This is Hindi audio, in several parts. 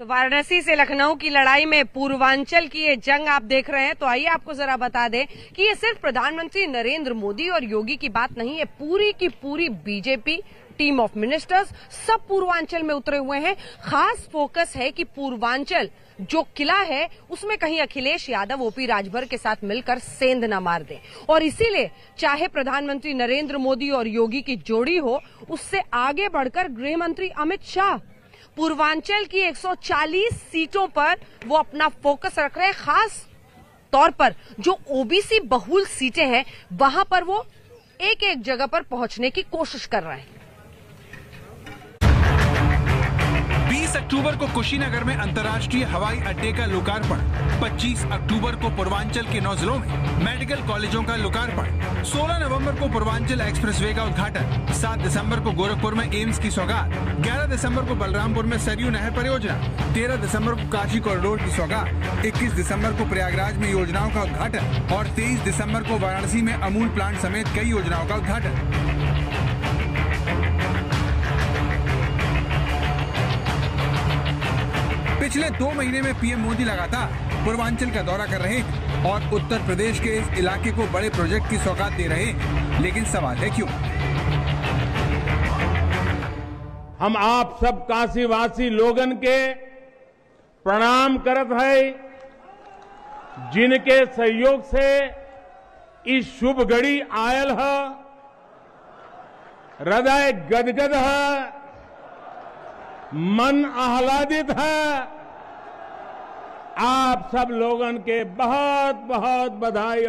तो वाराणसी से लखनऊ की लड़ाई में पूर्वांचल की ये जंग आप देख रहे हैं तो आइए आपको जरा बता दें कि ये सिर्फ़ प्रधानमंत्री नरेंद्र मोदी और योगी की बात नहीं है पूरी की पूरी बीजेपी, टीम ऑफ़ मिनिस्टर्स, सब पूर्वांचल में उतरे हुए हैं। खास फोकस है कि पूर्वांचल जो किला है, उसमें कहीं अखिलेश यादव ओपी राजभर के साथ मिलकर सेंध न मार दें। और इसीलिए चाहे प्रधानमंत्री नरेंद्र मोदी और योगी की जोड़ी हो, उससे आगे बढ़कर गृह मंत्री अमित शाह पूर्वांचल की 140 सीटों पर वो अपना फोकस रख रहे हैं, खास तौर पर जो ओबीसी बहुल सीटें हैं, वहाँ पर वो एक एक जगह पर पहुँचने की कोशिश कर रहे हैं। 20 अक्टूबर को कुशीनगर में अंतर्राष्ट्रीय हवाई अड्डे का लोकार्पण। 25 अक्टूबर को पूर्वांचल के नौ जिलों में मेडिकल कॉलेजों का लोकार्पण। 16 नवंबर को पूर्वांचल एक्सप्रेसवे का उद्घाटन। 7 दिसंबर को गोरखपुर में एम्स की सौगात। 11 दिसंबर को बलरामपुर में सरयू नहर परियोजना। 13 दिसंबर को काशी कॉरिडोर की सौगात। 21 दिसंबर को प्रयागराज में योजनाओं का उद्घाटन और 23 दिसंबर को वाराणसी में अमूल प्लांट समेत कई योजनाओं का उद्घाटन। पिछले दो महीने में पीएम मोदी लगातार पूर्वांचल का दौरा कर रहे हैं और उत्तर प्रदेश के इस इलाके को बड़े प्रोजेक्ट की सौगात दे रहे हैं। लेकिन सवाल है क्यों? हम आप सब काशीवासी लोगन के प्रणाम करत है, जिनके सहयोग से इस शुभ घड़ी आयल है, हृदय गदगद है, मन आह्लादित है। आप सब लोगन के बहुत बहुत बधाई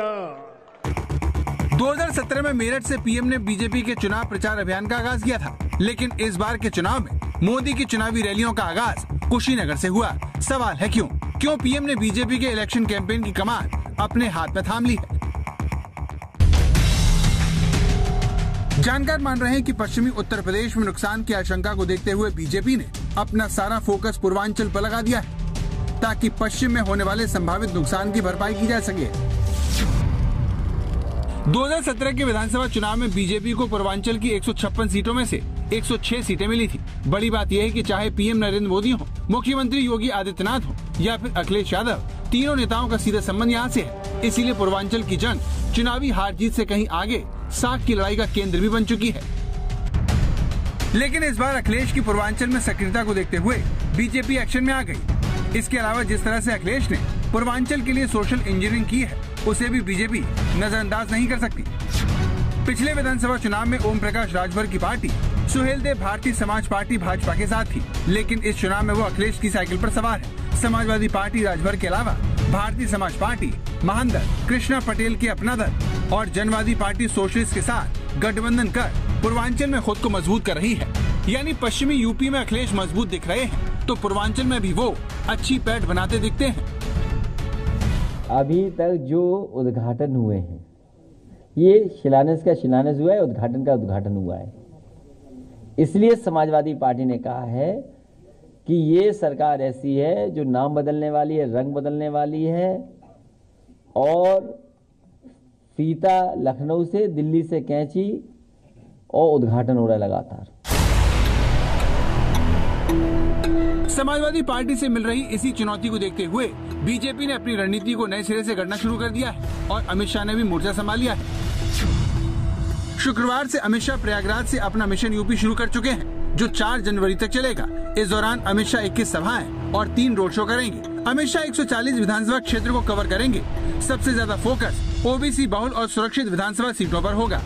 2017 में मेरठ से पीएम ने बीजेपी के चुनाव प्रचार अभियान का आगाज़ किया था, लेकिन इस बार के चुनाव में मोदी की चुनावी रैलियों का आगाज़ कुशीनगर से हुआ। सवाल है क्यों? क्यों पीएम ने बीजेपी के इलेक्शन कैंपेन की कमान अपने हाथ में थाम ली है? जानकार मान रहे हैं कि पश्चिमी उत्तर प्रदेश में नुकसान की आशंका को देखते हुए बीजेपी ने अपना सारा फोकस पूर्वांचल पर लगा दिया है। ताकि पश्चिम में होने वाले संभावित नुकसान की भरपाई की जा सके। 2017 के विधानसभा चुनाव में बीजेपी को पूर्वांचल की 156 सीटों में से 106 सीटें मिली थी। बड़ी बात यह है कि चाहे पीएम नरेंद्र मोदी हो, मुख्यमंत्री योगी आदित्यनाथ हो, या फिर अखिलेश यादव, तीनों नेताओं का सीधा संबंध यहाँ से है। इसीलिए पूर्वांचल की जंग चुनावी हार जीत से कहीं आगे साख की लड़ाई का केंद्र भी बन चुकी है। लेकिन इस बार अखिलेश की पूर्वांचल में सक्रियता को देखते हुए बीजेपी एक्शन में आ गई। इसके अलावा जिस तरह से अखिलेश ने पूर्वांचल के लिए सोशल इंजीनियरिंग की है, उसे भी बीजेपी नजरअंदाज नहीं कर सकती। पिछले विधानसभा चुनाव में ओम प्रकाश राजभर की पार्टी सुहेल देव भारतीय समाज पार्टी भाजपा के साथ थी, लेकिन इस चुनाव में वो अखिलेश की साइकिल पर सवार है। समाजवादी पार्टी राजभर के अलावा भारतीय समाज पार्टी महानदर कृष्णा पटेल के अपना दल और जनवादी पार्टी सोशलिस्ट के साथ गठबंधन कर पूर्वांचल में खुद को मज़बूत कर रही है। यानी पश्चिमी यूपी में अखिलेश मज़बूत दिख रहे हैं। तो पूर्वांचल में भी वो अच्छी पैठ बनाते दिखते हैं। अभी तक जो उद्घाटन हुए हैं, ये शिलान्यास का शिलान्यास हुआ है, उद्घाटन का उद्घाटन हुआ है। इसलिए समाजवादी पार्टी ने कहा है कि ये सरकार ऐसी है जो नाम बदलने वाली है, रंग बदलने वाली है, और फीता लखनऊ से दिल्ली से कैंची और उद्घाटन हो रहा है लगातार। समाजवादी पार्टी से मिल रही इसी चुनौती को देखते हुए बीजेपी ने अपनी रणनीति को नए सिरे से गढ़ना शुरू कर दिया है और अमित शाह ने भी मोर्चा संभाल लिया है। शुक्रवार से अमित शाह प्रयागराज से अपना मिशन यूपी शुरू कर चुके हैं, जो 4 जनवरी तक चलेगा। इस दौरान अमित शाह 21 सभाएँ और तीन रोड शो करेंगे। अमित शाह 140 विधानसभा क्षेत्र को कवर करेंगे। सबसे ज़्यादा फोकस ओबीसी बहुल और सुरक्षित विधानसभा सीटों पर होगा।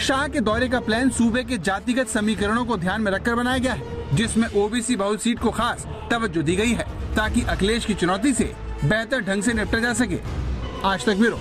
शाह के दौरे का प्लान सूबे के जातिगत समीकरणों को ध्यान में रखकर बनाया गया है। जिसमें ओबीसी बहुल सीट को खास तवज्जो दी गई है ताकि अखिलेश की चुनौती से बेहतर ढंग से निपटा जा सके। आज तक ब्यूरो।